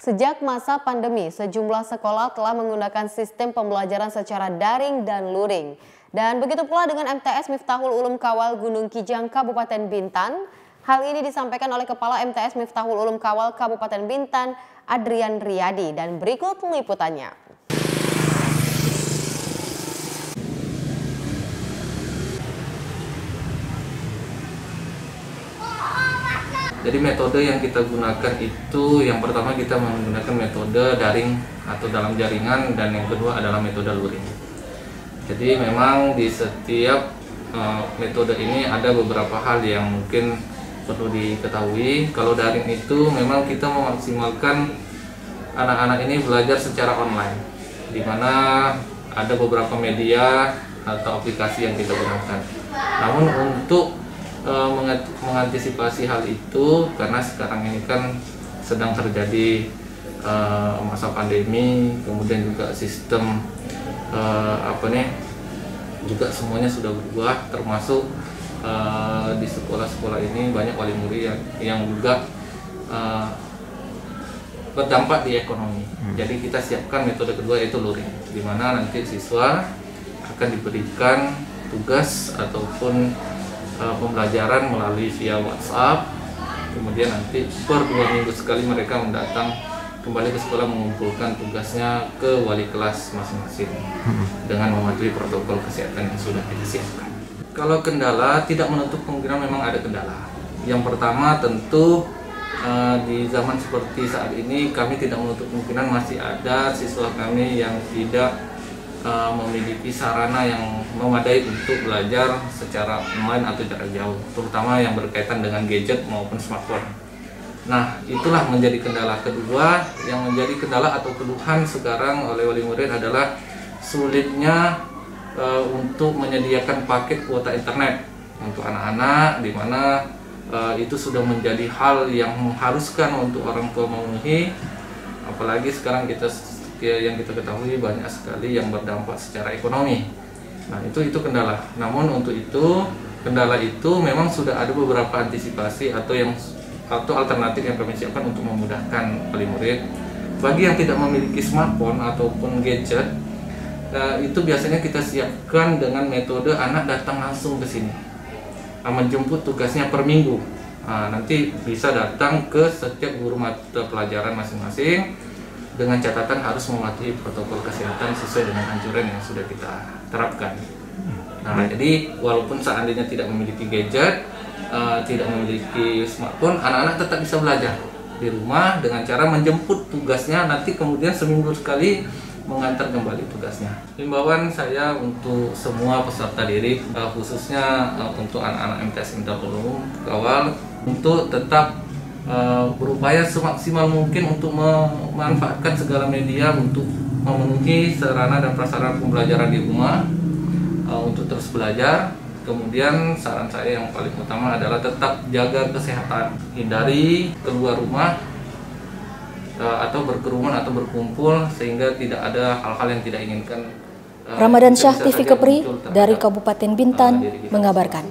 Sejak masa pandemi, sejumlah sekolah telah menggunakan sistem pembelajaran secara daring dan luring. Dan begitu pula dengan MTS Miftahul Ulum Kawal Gunung Kijang Kabupaten Bintan. Hal ini disampaikan oleh Kepala MTS Miftahul Ulum Kawal Kabupaten Bintan, Adrian Riyadi. Dan berikut liputannya. Jadi metode yang kita gunakan itu yang pertama kita menggunakan metode daring atau dalam jaringan dan yang kedua adalah metode luring. Jadi memang di setiap uh, metode ini ada beberapa hal yang mungkin perlu diketahui. Kalau daring itu memang kita memaksimalkan anak-anak ini belajar secara online, di mana ada beberapa media atau aplikasi yang kita gunakan. Namun untuk uh, mengantisipasi hal itu karena sekarang ini kan sedang terjadi uh, masa pandemi, kemudian juga sistem uh, apa nih juga semuanya sudah berubah, termasuk di sekolah-sekolah ini banyak wali murid yang, yang juga berdampak di ekonomi. Hmm. Jadi kita siapkan metode kedua yaitu luring, di mana nanti siswa akan diberikan tugas ataupun uh, pembelajaran melalui via WhatsApp. Kemudian nanti per dua minggu sekali mereka mendatang kembali ke sekolah mengumpulkan tugasnya ke wali kelas masing-masing hmm. dengan mematuhi protokol kesehatan yang sudah kita siapkan. Kalau kendala tidak menutup kemungkinan memang ada kendala. Yang pertama tentu uh, di zaman seperti saat ini kami tidak menutup kemungkinan masih ada siswa kami yang tidak uh, memiliki sarana yang memadai untuk belajar secara online atau jarak jauh, terutama yang berkaitan dengan gadget maupun smartphone. Nah, itulah menjadi kendala kedua yang menjadi kendala atau keluhan sekarang oleh wali murid adalah sulitnya uh, untuk menyediakan paket kuota internet untuk anak-anak di mana uh, itu sudah menjadi hal yang mengharuskan untuk orang tua memenuhi apalagi sekarang kita yang kita ketahui banyak sekali yang berdampak secara ekonomi. Nah itu itu kendala. Namun untuk itu kendala itu memang sudah ada beberapa antisipasi atau yang atau alternatif yang kami siapkan untuk memudahkan wali murid. Bagi yang tidak memiliki smartphone ataupun gadget, nah, itu biasanya kita siapkan dengan metode anak datang langsung ke sini, nah, menjemput tugasnya per minggu. Nah, nanti bisa datang ke setiap guru mata pelajaran masing-masing dengan catatan harus mematuhi protokol kesehatan sesuai dengan anjuran yang sudah kita terapkan. Nah, hmm. jadi walaupun seandainya tidak memiliki gadget, uh, tidak memiliki smartphone, anak-anak tetap bisa belajar di rumah dengan cara menjemput tugasnya nanti kemudian seminggu sekali mengantar kembali tugasnya. Himbauan saya untuk semua peserta didik, uh, khususnya uh, untuk anak-anak MTS Minta Umum, kawal untuk tetap Eh, berupaya semaksimal mungkin untuk memanfaatkan segala media untuk memenuhi sarana dan prasarana pembelajaran di rumah uh, untuk terus belajar. Kemudian saran saya yang paling utama adalah tetap jaga kesehatan, hindari keluar rumah uh, atau berkerumun atau berkumpul sehingga tidak ada hal-hal yang tidak inginkan. Ramadan Syah TV Kepri dari Kabupaten Bintan mengabarkan.